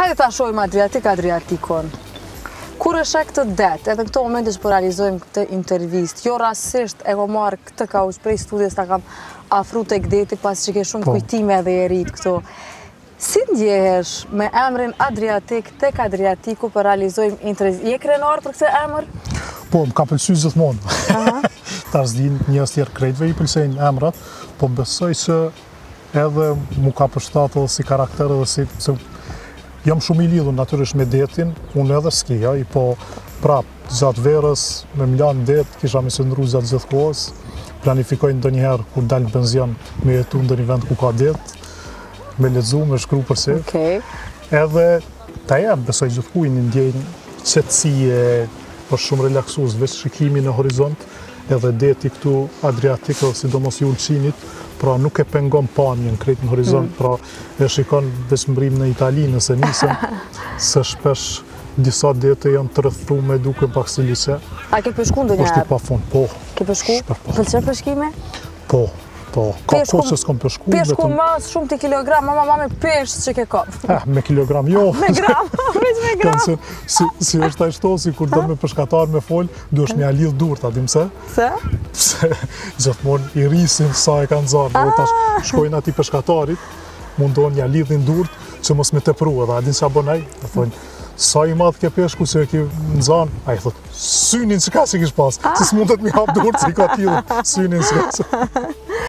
Hajde ta shojmë Adriatik Adriatikon. Kur e sheh këtë det, edhe në këto momente që po realizojmë këtë intervistë, jo rastësisht e kom marrë këtë kauçë prej studios ta kam afru te deti pasi që ke shumë po. kujtime edhe je rritë këtu. Si ndjehesh me emrin Adriatik, tek Adriatiku ku po realizojmë intervistë? Je krenar për këtë emër? Po, më ka pëlqy gjithmonë. Tash s'di njerëz tjerë krejtve u pëlqejnë emrat, po besoj se edhe m'u ka përshtatë edhe si karakter edhe si... Se jam shumë i lidhun natyrisht me detin, unë edhe skijoj, po prap, gjatë verës, me m'lanë n'det, kisha me qëndru gjatë gjithë kohës, planifikoj ndonjëherë kur dal n'pension me jetu n'ndonjë vend ku ka det, me lexu, me shkru poezi. Okay. Edhe ta jep, besoj gjithkujt, ndjenjë qetësie, po shumë relaksues, veç shikimi në horizont, Edhe deti këtu Adriatik edhe sidomos i Ulqinit, pra nuk e pengon pamjen krejt në horizont, pra e shikon veç mbrrin në Itali nëse nisesh, se shpesh disa dete janë të rrethume, duken pak si liqe. A ke peshku ndonjëherë? Është i pafund, po. Ke peshku? Pëlqen peshkimi? Po, po, ka kohë që s'kom peshku. Peshku vetëm... ma s'shumti kilogram, ma, ma i madhi peshk që ke kap. Eh, me kilogram, jo. me gram, me me gram. Kanë si, si është ta ajo, si kur do me peshkatar me fol, duhesh me ia lidh durt, a e din pse? Pse? Se, gjithmonë e rrisin sa e kanë zanë, ah. tash shkojnë atij peshkatarit, mundohen ia lidhin durt, që mos me të prua, dhe, a din, sa bon ai, dhe i thonë, sa i madh ke peshku që e ki nxan, ai thot, synin qekaq e kish pas, ah. se s'mundet m'i hap durt se i ka t'lidhne, synin qekaq.